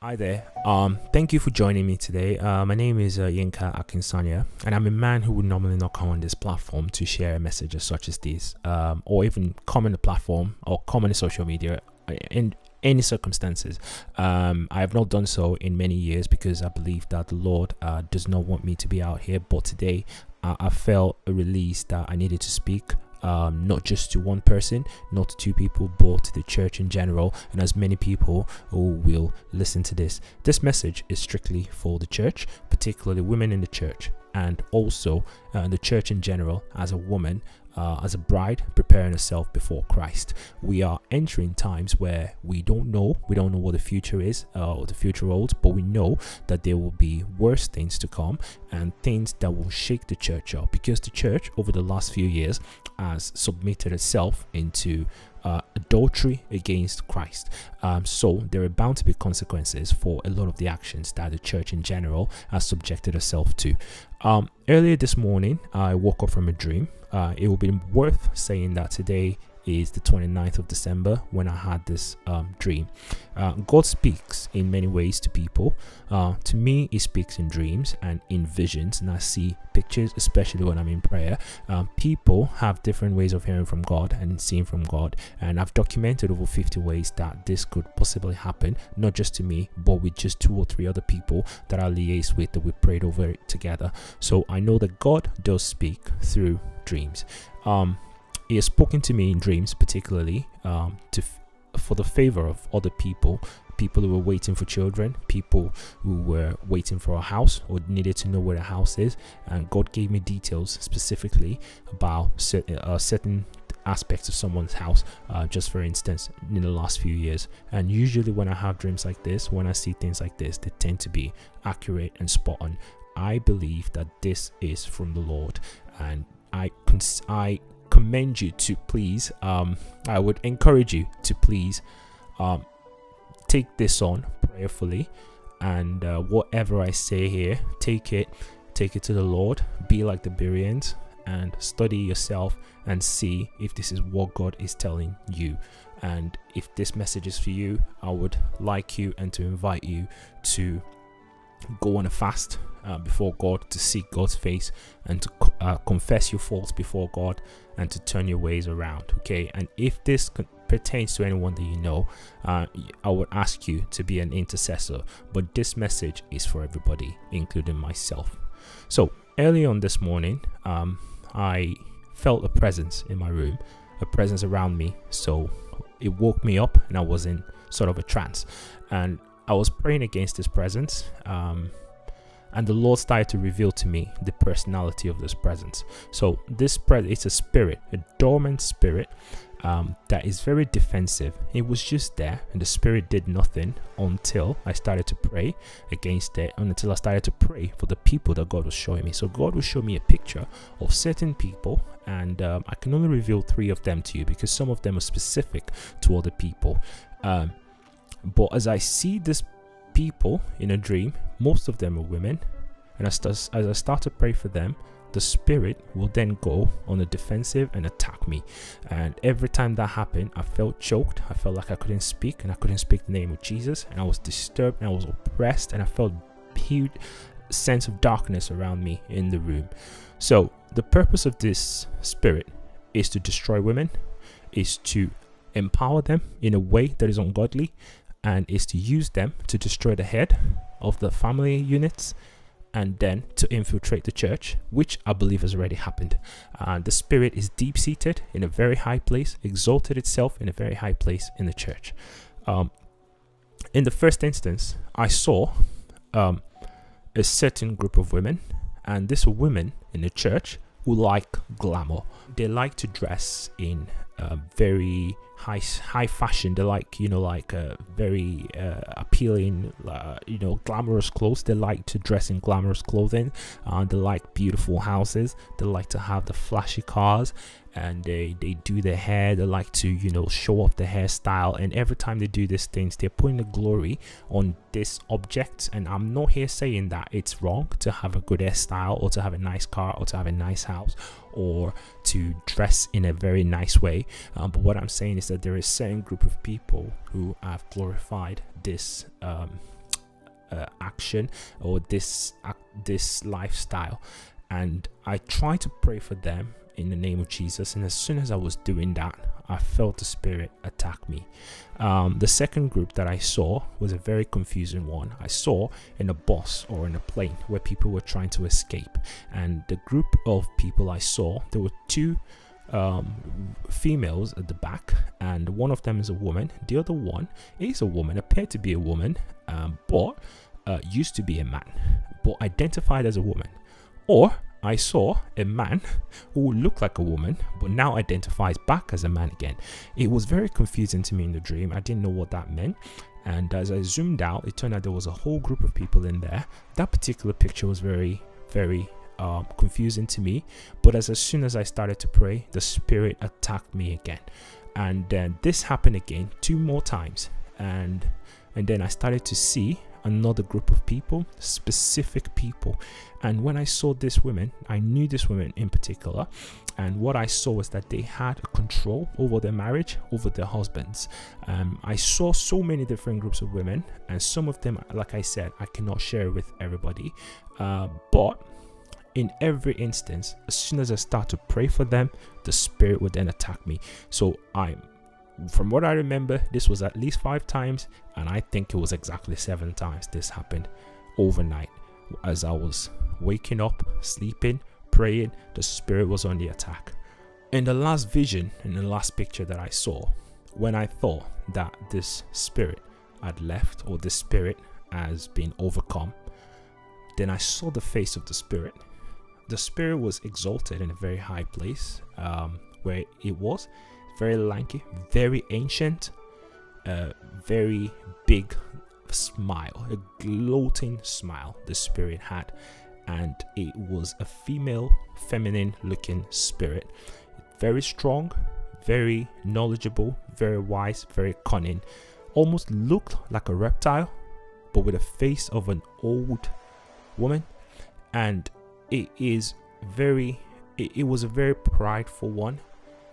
Hi there. Um, thank you for joining me today. Uh, my name is uh, Yinka Akinsanya, and I'm a man who would normally not come on this platform to share messages such as these, um, or even come on the platform or come on the social media uh, in any circumstances. Um, I have not done so in many years because I believe that the Lord uh, does not want me to be out here. But today, uh, I felt a release that I needed to speak um, not just to one person, not to two people, but to the church in general, and as many people who will listen to this. This message is strictly for the church, particularly women in the church, and also uh, the church in general as a woman uh, as a bride preparing herself before Christ. We are entering times where we don't know, we don't know what the future is uh, or the future holds, but we know that there will be worse things to come and things that will shake the church up because the church over the last few years has submitted itself into uh, adultery against Christ. Um, so there are bound to be consequences for a lot of the actions that the church in general has subjected herself to. Um, earlier this morning, I woke up from a dream. Uh, it would be worth saying that today is the 29th of December when I had this um, dream. Uh, God speaks in many ways to people. Uh, to me, He speaks in dreams and in visions, and I see pictures, especially when I'm in prayer. Um, people have different ways of hearing from God and seeing from God, and I've documented over 50 ways that this could possibly happen, not just to me, but with just two or three other people that I liaised with that we prayed over together. So I know that God does speak through dreams. Um, he has spoken to me in dreams, particularly um, to for the favor of other people, people who were waiting for children, people who were waiting for a house or needed to know where a house is. And God gave me details specifically about certain, uh, certain aspects of someone's house, uh, just for instance, in the last few years. And usually, when I have dreams like this, when I see things like this, they tend to be accurate and spot on. I believe that this is from the Lord, and I I commend you to please um i would encourage you to please um take this on prayerfully. And uh, whatever i say here take it take it to the lord. Be like the bereans and study yourself and see if this is what god is telling you. And if this message is for you i would like you and to invite you to go on a fast uh, before God, to seek God's face, and to uh, confess your faults before God, and to turn your ways around. Okay, and if this pertains to anyone that you know, uh, I would ask you to be an intercessor. But this message is for everybody, including myself. So early on this morning, um, I felt a presence in my room, a presence around me. So it woke me up, and I was in sort of a trance. And I was praying against this presence. Um, and the Lord started to reveal to me the personality of this presence. So this presence, it's a spirit, a dormant spirit um, that is very defensive. It was just there, and the spirit did nothing until I started to pray against it, and until I started to pray for the people that God was showing me. So God will show me a picture of certain people, and um, I can only reveal three of them to you because some of them are specific to other people. Um, but as I see this people in a dream, most of them are women, and as, as I start to pray for them, the spirit will then go on the defensive and attack me. And every time that happened, I felt choked. I felt like I couldn't speak and I couldn't speak the name of Jesus. And I was disturbed and I was oppressed and I felt huge sense of darkness around me in the room. So the purpose of this spirit is to destroy women, is to empower them in a way that is ungodly, and is to use them to destroy the head of the family units and then to infiltrate the church, which I believe has already happened. Uh, the spirit is deep seated in a very high place, exalted itself in a very high place in the church. Um, in the first instance, I saw um, a certain group of women, and these women in the church who like glamour. They like to dress in uh, very high high fashion. They like you know like uh, very uh, appealing, uh, you know, glamorous clothes. They like to dress in glamorous clothing. Uh, they like beautiful houses. They like to have the flashy cars, and they they do their hair. They like to you know show off the hairstyle. And every time they do these things, they're putting the glory on this object. And I'm not here saying that it's wrong to have a good hairstyle or to have a nice car or to have a nice house or to dress in a very nice way. Um, but what I'm saying is that there is a certain group of people who have glorified this um, uh, action or this uh, this lifestyle and i try to pray for them in the name of jesus and as soon as i was doing that i felt the spirit attack me um, the second group that i saw was a very confusing one i saw in a bus or in a plane where people were trying to escape and the group of people i saw there were two um, females at the back, and one of them is a woman. The other one is a woman, appeared to be a woman, um, but uh, used to be a man, but identified as a woman. Or I saw a man who looked like a woman, but now identifies back as a man again. It was very confusing to me in the dream. I didn't know what that meant. And as I zoomed out, it turned out there was a whole group of people in there. That particular picture was very, very uh, confusing to me. But as, as soon as I started to pray, the Spirit attacked me again. And then this happened again two more times. And and then I started to see another group of people, specific people. And when I saw this woman, I knew this woman in particular. And what I saw was that they had control over their marriage, over their husbands. Um, I saw so many different groups of women, and some of them, like I said, I cannot share with everybody. Uh, but in every instance, as soon as I start to pray for them, the spirit would then attack me. So I from what I remember, this was at least five times, and I think it was exactly seven times this happened overnight. As I was waking up, sleeping, praying, the spirit was on the attack. In the last vision, in the last picture that I saw, when I thought that this spirit had left or this spirit has been overcome, then I saw the face of the spirit the spirit was exalted in a very high place um, where it was very lanky, very ancient, uh, very big smile, a gloating smile the spirit had, and it was a female, feminine looking spirit, very strong, very knowledgeable, very wise, very cunning, almost looked like a reptile, but with a face of an old woman, and it is very it, it was a very prideful one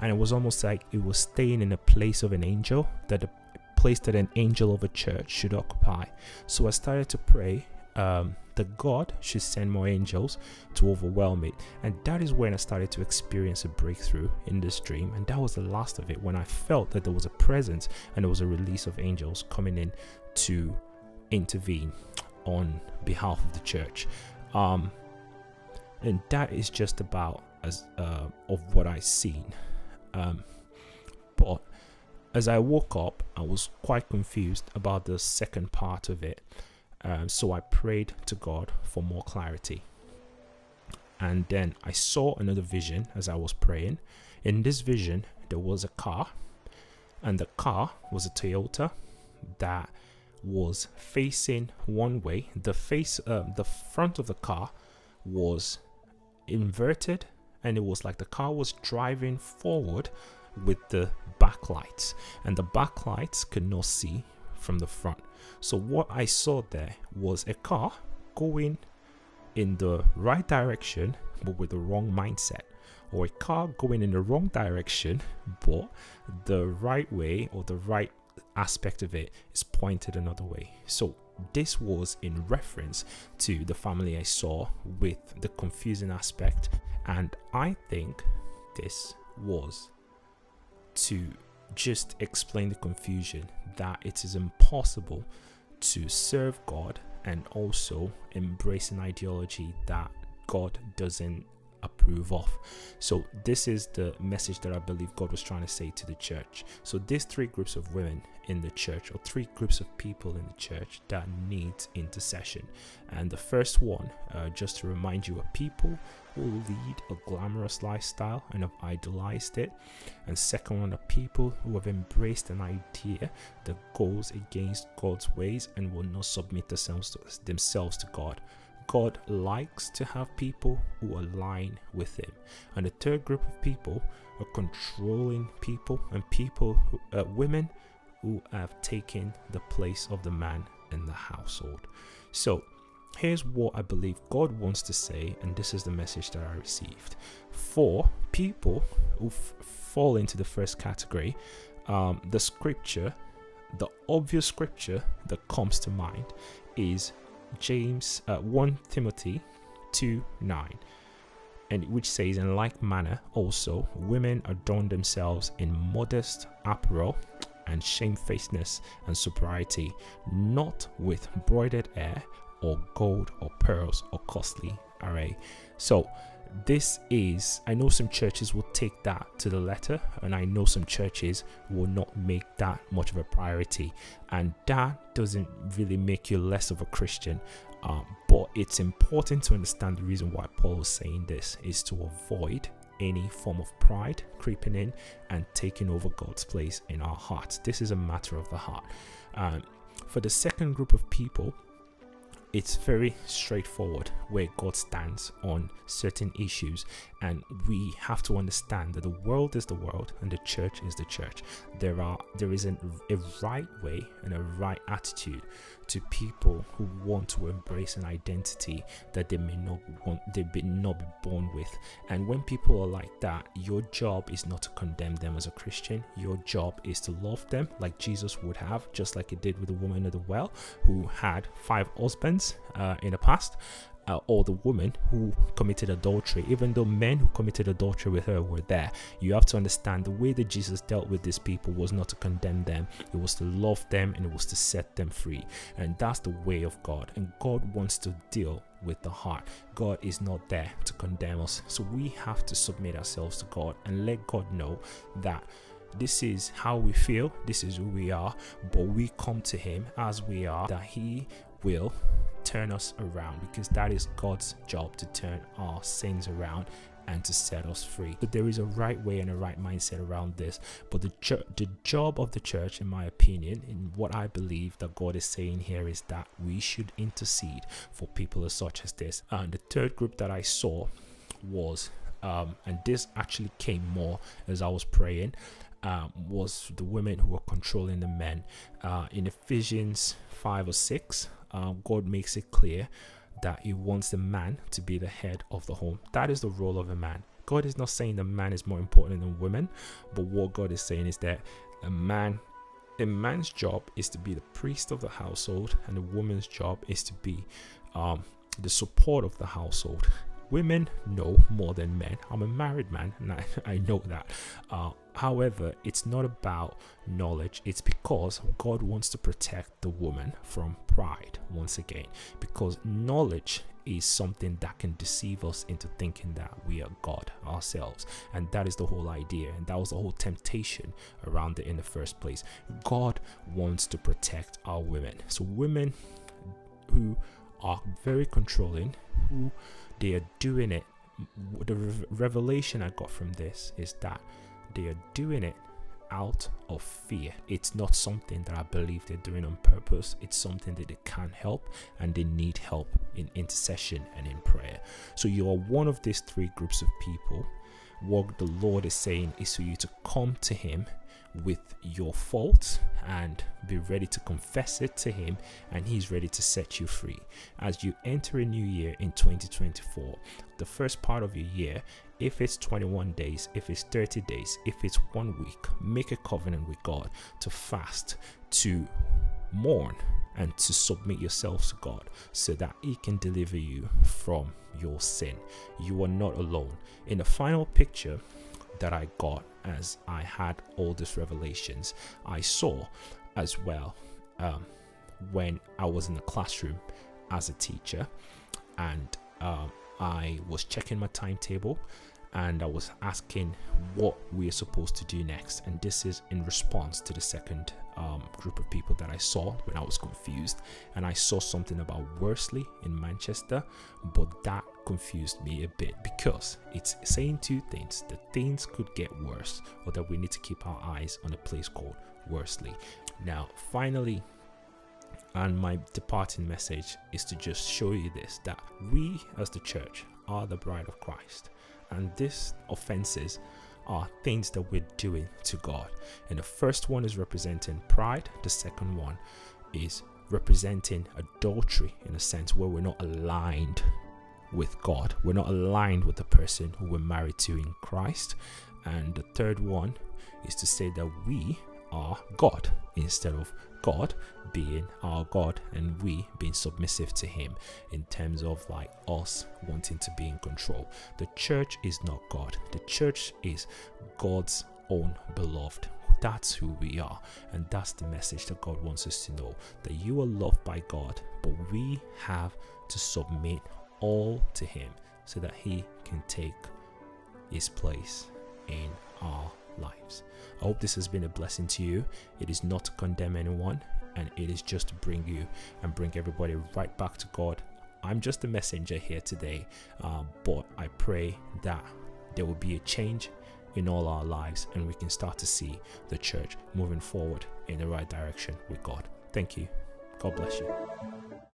and it was almost like it was staying in a place of an angel that a place that an angel of a church should occupy. So i started to pray um, that god should send more angels to overwhelm it. And that is when i started to experience a breakthrough in this dream. And that was the last of it when i felt that there was a presence and there was a release of angels coming in to intervene on behalf of the church. Um, and that is just about as uh, of what i've seen. Um, but as I woke up, I was quite confused about the second part of it. Um, so I prayed to God for more clarity. And then I saw another vision as I was praying. In this vision, there was a car, and the car was a Toyota that was facing one way. The face, uh, the front of the car was inverted and it was like the car was driving forward with the backlights and the backlights could not see from the front. So what i saw there was a car going in the right direction but with the wrong mindset or a car going in the wrong direction but the right way or the right aspect of it is pointed another way. So this was in reference to the family I saw with the confusing aspect, and I think this was to just explain the confusion that it is impossible to serve God and also embrace an ideology that God doesn't approve of. So, this is the message that I believe God was trying to say to the church. So, these three groups of women in the church, or three groups of people in the church that need intercession. And the first one, uh, just to remind you, are people who lead a glamorous lifestyle and have idolized it. And second one, are people who have embraced an idea that goes against God's ways and will not submit themselves to, themselves to God. God likes to have people who align with Him. And the third group of people are controlling people and people, who, uh, women who have taken the place of the man in the household. So, here's what I believe God wants to say, and this is the message that I received. For people who fall into the first category, um, the scripture the obvious scripture that comes to mind is James uh, 1 Timothy 2 9 and which says in like manner also women adorn themselves in modest apparel and shamefacedness and sobriety not with broidered hair or gold or pearls or costly array. So this is i know some churches will take that to the letter and i know some churches will not make that much of a priority and that doesn't really make you less of a christian um, but it's important to understand the reason why Paul is saying this is to avoid any form of pride creeping in and taking over God's place in our hearts. This is a matter of the heart. Um, for the second group of people, it's very straightforward where God stands on certain issues, and we have to understand that the world is the world and the church is the church. There are there is an, a right way and a right attitude to people who want to embrace an identity that they may not want they may not be born with. And when people are like that, your job is not to condemn them as a Christian. Your job is to love them like Jesus would have, just like he did with the woman at the well who had five husbands uh, in the past uh, or the woman who committed adultery, even though men who committed adultery with her were there. You have to understand the way that Jesus dealt with these people was not to condemn them, it was to love them and it was to set them free. And that's the way of God. And God wants to deal with the heart. God is not there to condemn us. So we have to submit ourselves to God and let God know that this is how we feel, this is who we are, but we come to Him as we are, that He will turn us around because that is God's job to turn our sins around and to set us free. But there is a right way and a right mindset around this. But the the job of the church, in my opinion, in what I believe that God is saying here is that we should intercede for people as such as this. And the third group that I saw was, um, and this actually came more as I was praying. Um, was the women who were controlling the men uh, in Ephesians 5 or 6 um, God makes it clear that He wants the man to be the head of the home. That is the role of a man. God is not saying the man is more important than women, but what God is saying is that a man a man's job is to be the priest of the household and a woman's job is to be um, the support of the household women know more than men. I'm a married man and I, I know that. Uh, however, it's not about knowledge, it's because God wants to protect the woman from pride once again. Because knowledge is something that can deceive us into thinking that we are God ourselves. And that is the whole idea. And that was the whole temptation around it in the first place. God wants to protect our women. So, women who are very controlling, who they are doing it. The revelation I got from this is that they are doing it out of fear. It's not something that I believe they're doing on purpose. It's something that they can't help and they need help in intercession and in prayer. So you are one of these three groups of people. What the Lord is saying is for you to come to Him with your faults and be ready to confess it to Him, and He's ready to set you free. As you enter a new year in 2024, the first part of your year, if it's 21 days, if it's 30 days, if it's one week, make a covenant with God to fast, to mourn, and to submit yourselves to God so that He can deliver you from your sin. You are not alone. In the final picture that I got as I had all these revelations, I saw as well um, when I was in the classroom as a teacher and um, I was checking my timetable and I was asking what we are supposed to do next. And this is in response to the second um, group of people that I saw when I was confused. And I saw something about Worsley in Manchester, but that confused me a bit because it's saying two things that things could get worse, or that we need to keep our eyes on a place called Worsley. Now, finally, and my departing message is to just show you this that we as the church are the bride of Christ and these offenses are things that we're doing to God. And the first one is representing pride, the second one is representing adultery in a sense where we're not aligned with God, we're not aligned with the person who we're married to in Christ. And the third one is to say that we are God instead of God being our God and we being submissive to Him in terms of like us wanting to be in control. The church is not God, the church is God's own beloved. That's who we are, and that's the message that God wants us to know that you are loved by God, but we have to submit all to Him so that He can take His place in our lives. I hope this has been a blessing to you. It is not to condemn anyone, and it is just to bring you and bring everybody right back to God. I'm just a messenger here today, uh, but I pray that there will be a change in all our lives and we can start to see the church moving forward in the right direction with God. Thank you. God bless you.